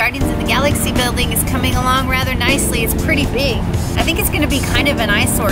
Guardians of the Galaxy building is coming along rather nicely. It's pretty big. I think it's going to be kind of an eyesore.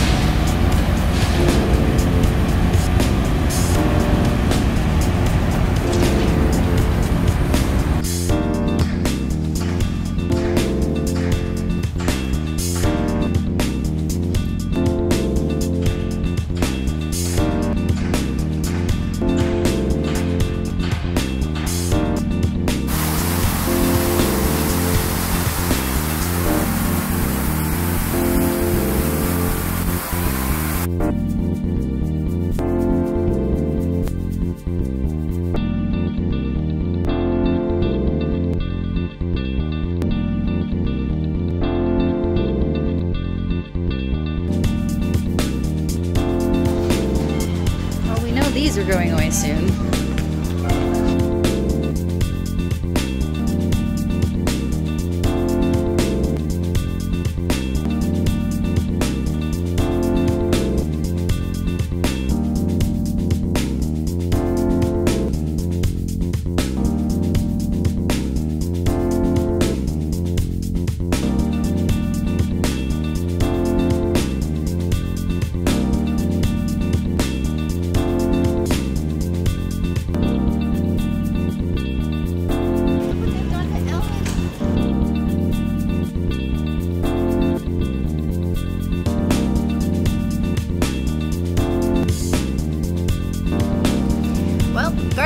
These are going away soon.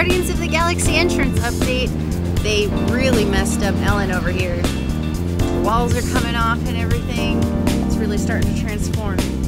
Guardians of the Galaxy entrance update. They really messed up Ellen over here. The walls are coming off and everything. It's really starting to transform.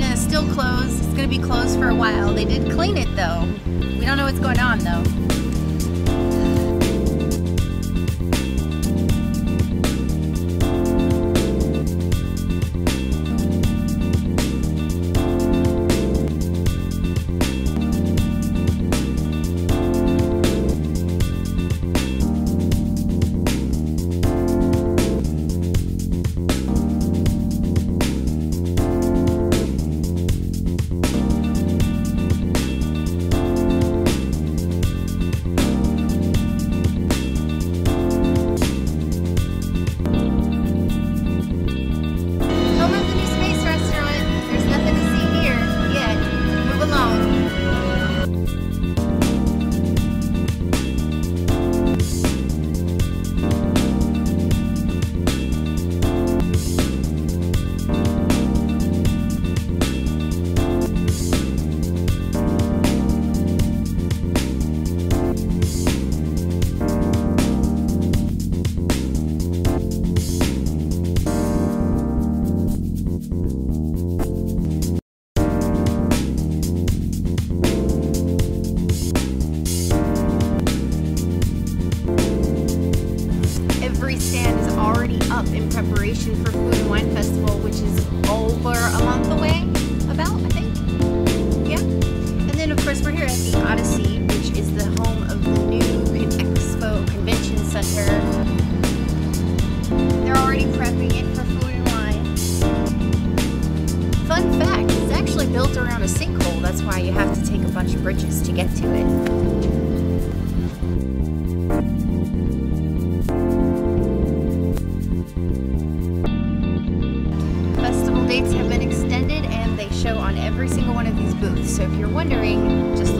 Arena is still closed. It's going to be closed for a while. They did clean it though. We don't know what's going on though. Up in preparation for Food and Wine Festival, which is over a month away, about, I think. Yeah. And then, of course, we're here at the Odyssey, which is the home of the new Expo Convention Center. They're already prepping it for food and wine. Fun fact, it's actually built around a sinkhole. That's why you have to take a bunch of bridges to get to it. Dates have been extended and they show on every single one of these booths. So if you're wondering, just